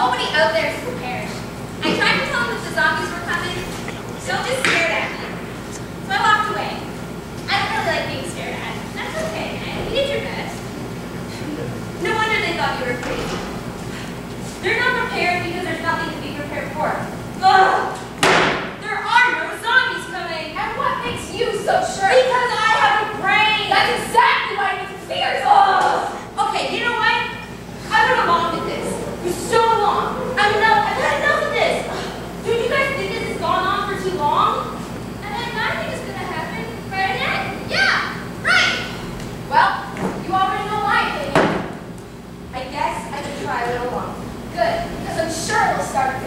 nobody out there is prepared. I tried to tell them that the zombies were coming. Joe just stared at me. So I walked away. I don't really like being stared at. That's okay. You did your best. No wonder they thought you were crazy. They're not prepared because there's nothing to be prepared for. Ugh! There are no zombies coming! And what makes you so sure? Because I have a brain! That's exactly why I was fears! Okay, you know what? I'm gonna mom try a little longer. Good, because I'm sure it'll start a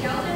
show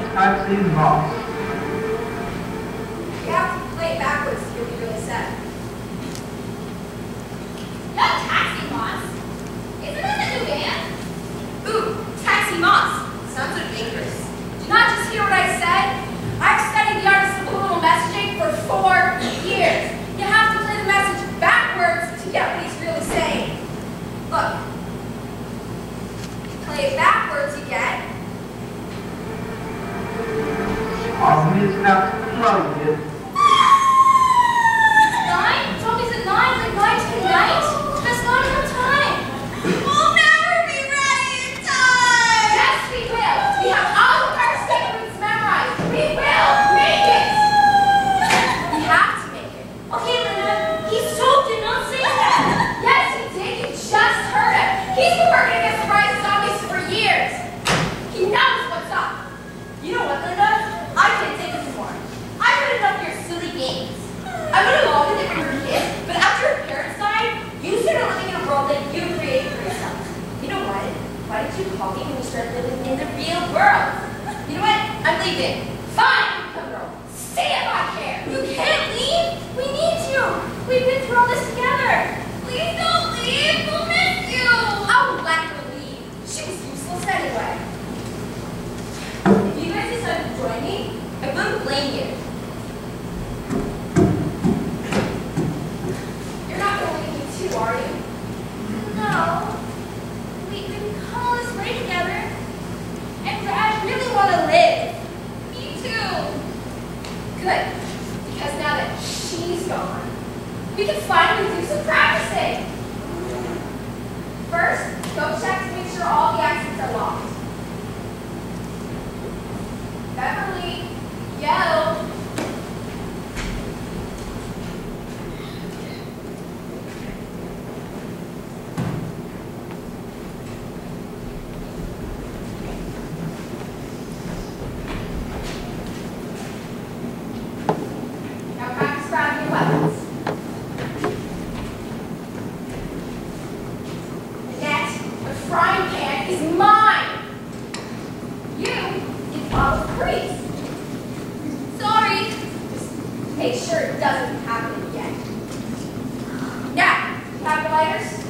has been lost. You have to play backwards to hear what really said. No Taxi Moss! Isn't that the new band? Ooh, Taxi Moss! world. You know what? I'm leaving. Fine. Good. Because now that she's gone, we can finally do some practicing. First, go check to make sure all the exits are locked. Beverly, yell. Sorry, just make sure it doesn't happen again. Now, capitalizers,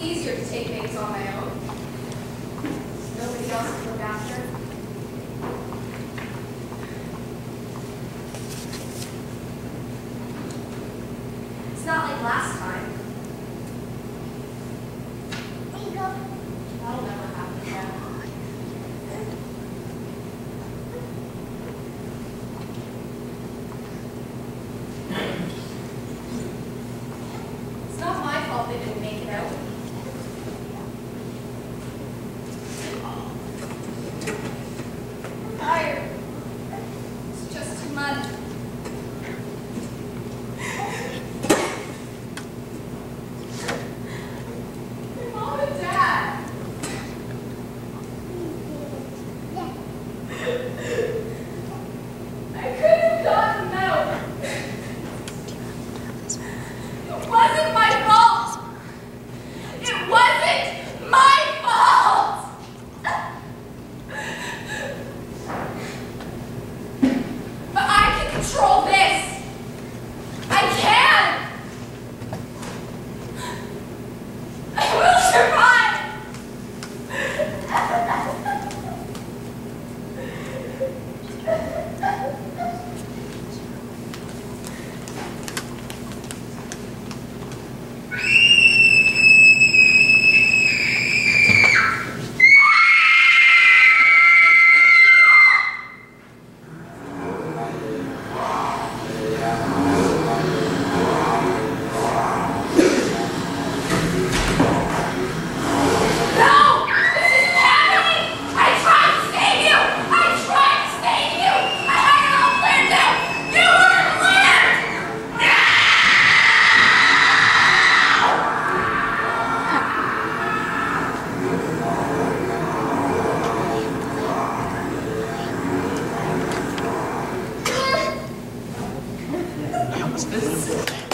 easier to take things on my own. Nobody else to look after. This